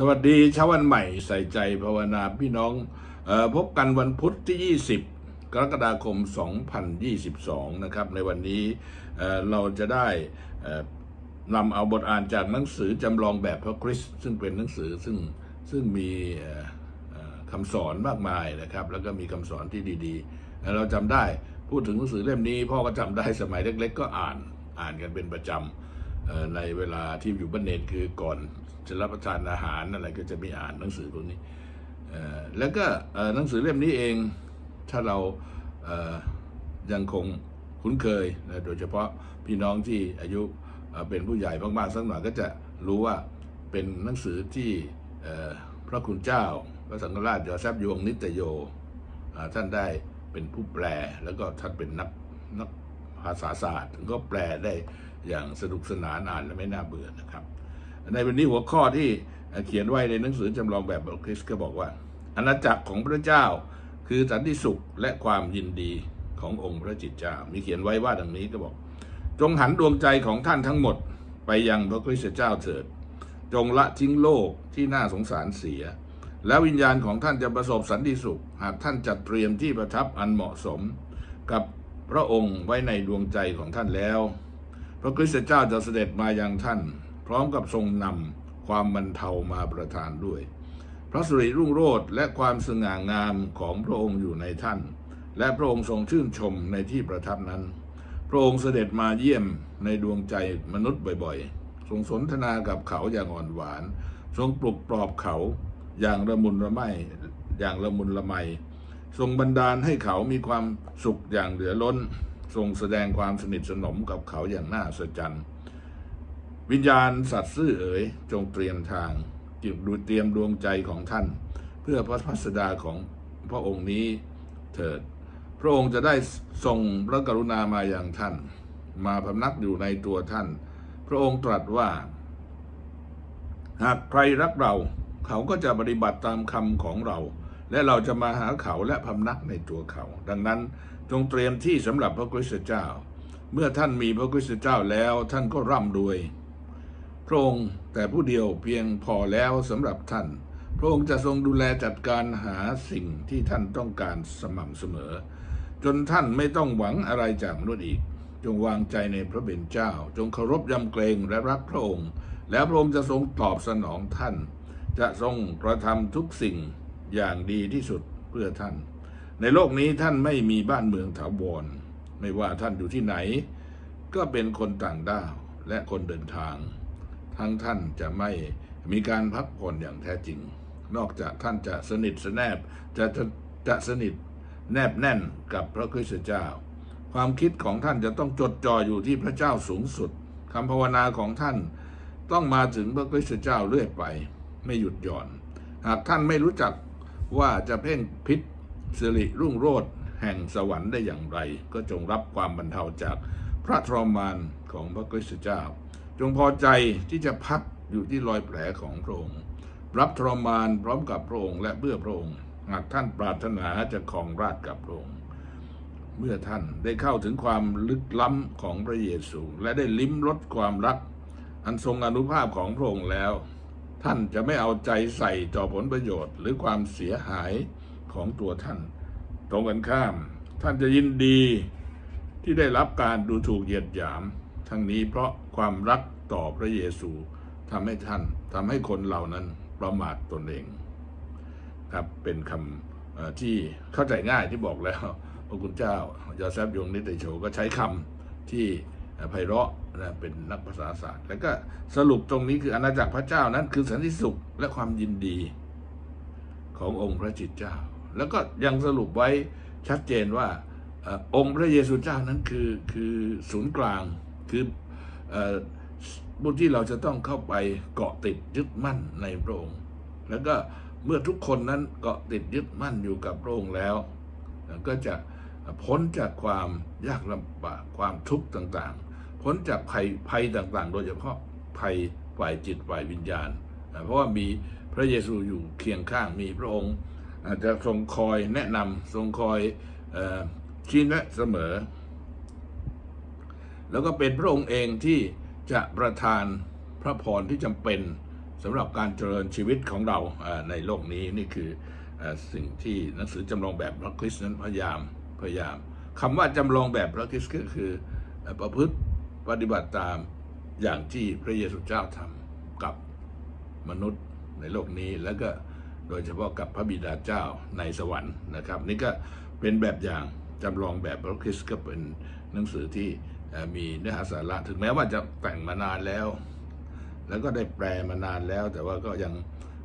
สวัสดีเช้าวันใหม่ใส่ใจภาวนาพี่น้องออพบกันวันพุธที่ 20 กรกฎาคม 2022 นะครับ ในวันนี้เเราจะได้นำเอาบทอ่านจากหนังสือจำลองแบบพระคริสต์ซึ่งเป็นหนังสือซึ่งซึ่งมีคำสอนมากมายนะครับ แล้วก็มีคำสอนที่ดีๆ เราจำได้พูดถึงหนังสือเล่มนี้พ่อก็จำได้สมัยเล็ก ๆ ก็อ่านอ่านกันเป็นประจำ ในเวลาที่อยู่บ้านเนนคือก่อนจะรับประทานอาหารอะไรก็จะมีอ่านหนังสือพวกนี้แล้วก็หนังสือเล่มนี้เองถ้าเรายังคงคุ้นเคยนะโดยเฉพาะพี่น้องที่อายุเป็นผู้ใหญ่มากๆสักหน่อยก็จะรู้ว่าเป็นหนังสือที่พระคุณเจ้า พระสังฆราชยอแซบยวงนิตโยท่านได้เป็นผู้แปลแล้วก็ท่านเป็นนักนัก ภาษาศาสตร์ก็แปลได้อย่างสนุกสนานอ่านและไม่น่าเบื่อนะครับ ในวันนี้หัวข้อที่เขียนไว้ในหนังสือจำลองแบบคริสต์ก็บอกว่า อาณาจักรของพระเจ้า คือสันติสุขและความยินดีขององค์พระจิตเจ้า มีเขียนไว้ว่าดังนี้ก็บอก จงหันดวงใจของท่านทั้งหมด ไปยังพระคริสต์เจ้าเถิด จงละทิ้งโลกที่น่าสงสารเสีย แล้ววิญญาณของท่านจะประสบสันติสุข หากท่านจัดเตรียมที่ประทับอันเหมาะสม กับ พระองค์ไว้ในดวงใจของท่านแล้ว พระคริสตเจ้าจะเสด็จมายังท่าน พร้อมกับทรงนำความบรรเทามาประทานด้วย พระสุริรุ่งโรจน์และความสง่างามของพระองค์อยู่ในท่าน และพระองค์ทรงชื่นชมในที่ประทับนั้น พระองค์เสด็จมาเยี่ยมในดวงใจมนุษย์บ่อยๆ ทรงสนทนากับเขาอย่างอ่อนหวาน ทรงปลุกปลอบเขาอย่างละมุนละไมอย่างละมุนละไม ทรงบันดาลให้เขามีความสุขอย่างเหลือล้น ทรงแสดงความสนิทสนมกับเขาอย่างน่าสะใจวิญญาณสัตว์ซื่อเอ๋ยจงเตรียมทางจิตดูเตรียมดวงใจของท่าน เพื่อพระพัสดาของพระองค์นี้เถิด พระองค์จะได้ทรงพระกรุณามาอย่างท่าน มาพำนักอยู่ในตัวท่าน พระองค์ตรัสว่า หากใครรักเรา เขาก็จะปฏิบัติตามคำของเรา และเราจะมาหาเขาและพำนักในตัวเขา ดังนั้นจงเตรียมที่สำหรับพระคริสตเจ้า เมื่อท่านมีพระคริสตเจ้าแล้วท่านก็ร่ำรวย พระองค์แต่ผู้เดียวเพียงพอแล้วสำหรับท่าน พระองค์จะทรงดูแลจัดการหาสิ่งที่ท่านต้องการสม่ำเสมอ จนท่านไม่ต้องหวังอะไรจากมนุษย์อีก จงวางใจในพระเบญเจ้า จงเคารพยำเกรงและรักพระองค์ แล้วพระองค์จะทรงตอบสนองท่าน จะทรงกระทำทุกสิ่ง อย่างดีที่สุดเพื่อท่าน ในโลกนี้ท่านไม่มีบ้านเมืองถาวร ไม่ว่าท่านอยู่ที่ไหน ก็เป็นคนต่างด้าวและคนเดินทาง ทั้งท่านจะไม่มีการพักผ่อนอย่างแท้จริง นอกจากท่านจะสนิทสแนบจะจะจะสนิทแนบแน่นกับพระคริสต์เจ้า ความคิดของท่านจะต้องจดจ่ออยู่ที่พระเจ้าสูงสุดคำภาวนาของท่านต้องมาถึงพระคริสต์เจ้าเรื่อยไป ไม่หยุดหย่อน หากท่านไม่รู้จัก ว่าจะเพ่งพิษสิริรุ่งโรจน์แห่งสวรรค์ได้อย่างไร ก็จงรับความบรรเทาจากพระทรมานของพระคริสตเจ้า จงพอใจที่จะพักอยู่ที่รอยแผลของพระองค์รับทรมานพร้อมกับพระองค์และเพื่อพระองค์หากท่านปรารถนาจะครองราชกับพระองค์เมื่อท่านได้เข้าถึงความลึกล้ำของพระเยซู และได้ลิ้มรสความรัก อันทรงอนุภาพของพระองค์แล้ว ท่านจะไม่เอาใจใส่ต่อผลประโยชน์ หรือความเสียหายของตัวท่าน ตรงกันข้าม ท่านจะยินดีที่ได้รับการดูถูกเหยียดหยาม ทั้งนี้เพราะความรักต่อพระเยซูทำให้ท่านทำให้คนเหล่านั้นประมาทตนเองครับเป็นคำที่เข้าใจง่ายที่บอกแล้ว พระคุณเจ้ายอแซฟยงนิตโชก็ใช้คำที่ ไพเราะนะเป็นนักภาษาศาสตร์ แล้วก็สรุปตรงนี้คืออาณาจักรพระเจ้านั้นคือสันติสุขและความยินดีขององค์พระจิตเจ้า แล้วก็ยังสรุปไว้ชัดเจนว่าอองค์พระเยซูเจ้านั้นคือคือศูนย์กลางคือเอ่อบุญที่เราจะต้องเข้าไปเกาะติดยึดมั่นในพระองค์ แล้วก็เมื่อทุกคนนั้นเกาะติดยึดมั่นอยู่กับพระองค์แล้ว ก็จะพ้นจากความยากลำบากความทุกข์ต่างๆ พ้นจากภัยภัยต่างๆ โดยเฉพาะภัยฝ่ายจิตฝ่ายวิญญาณ เพราะว่ามีพระเยซูอยู่เคียงข้างมีพระองค์อาจจะทรงคอยแนะนำทรงคอยชี้แนะเสมอ แล้วก็เป็นพระองค์เองที่จะประทานพระพรที่จำเป็นสำหรับการเจริญชีวิตของเราในโลกนี้นี่คืออสิ่งที่หนังสือจำลองแบบพระคริสต์นั้นพยายามพยายามคำว่าจำลองแบบพระคริสต์ก็คือเอ่อประพฤติ ปฏิบัติตามอย่างที่พระเยซูเจ้าทำกับมนุษย์ในโลกนี้ แล้วก็โดยเฉพาะกับพระบิดาเจ้าในสวรรค์นะครับ นี่ก็เป็นแบบอย่างจำลองแบบพระคริสต์ก็เป็นหนังสือที่มีเนื้อหาสาระถึงแม้ว่าจะแต่งมานานแล้ว แล้วก็ได้แปลมานานแล้ว แต่ว่าก็ยัง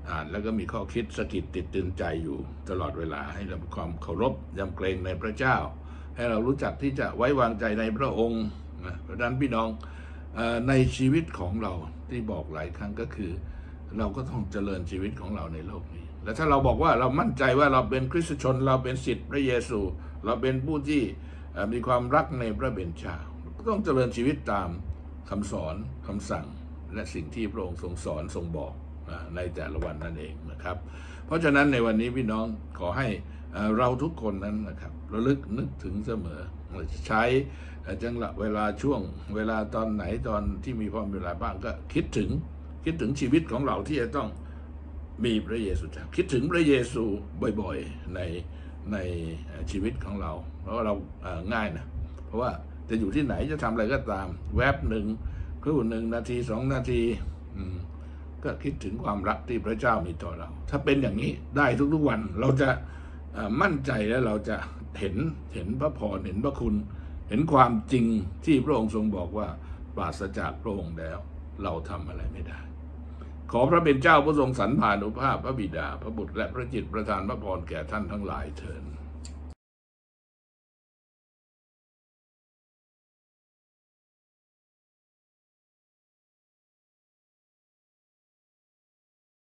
อ่านแล้วก็มีข้อคิดสะกิดติดตือนใจอยู่ตลอดเวลาให้เราความเคารพยำเกรงในพระเจ้า ให้เรารู้จักที่จะไว้วางใจในพระองค์ นะเพราะนั้นพี่น้องในชีวิตของเราที่บอกหลายครั้งก็คือ เราก็ต้องเจริญชีวิตของเราในโลกนี้ และถ้าเราบอกว่าเรามั่นใจว่าเราเป็นคริสตชน เราเป็นศิษย์พระเยซู เราเป็นผู้ที่มีความรักในพระเบญจาก็ต้องเจริญชีวิตตามคำสอนคำสั่ง และสิ่งที่พระองค์ทรงสอนทรงบอกในแต่ละวันนั่นเองนะครับ เพราะฉะนั้นในวันนี้พี่น้องขอให้เราทุกคนนั้นนะครับระลึกนึกถึงเสมอ ใช้จังหวะเวลาช่วงเวลาตอนไหนตอนที่มีความเวลาบ้างก็คิดถึงคิดถึงชีวิตของเราที่จะต้องมีพระเยซูจ้าคิดถึงพระเยซูบ่อยๆในในชีวิตของเรา เพราะเราง่ายนะเพราะว่าจะอยู่ที่ไหนจะทำอะไรก็ตาม แวบหนึ่งครู่หนึ่งนาทีสองนาทีก็คิดถึงความรักที่พระเจ้ามีต่อเรา ถ้าเป็นอย่างนี้ได้ทุกๆวันเราจะ มั่นใจแล้วเราจะเห็นเห็นพระพรเห็นพระคุณ เห็นความจริงที่พระองค์ทรงบอกว่าปราศจากพระองค์แล้ว เราทำอะไรไม่ได้ ขอพระเป็นเจ้าพระทรงสรรพานุภาพพระบิดา พระบุตรและพระจิตประทานพระพรแก่ท่านทั้งหลายเถิด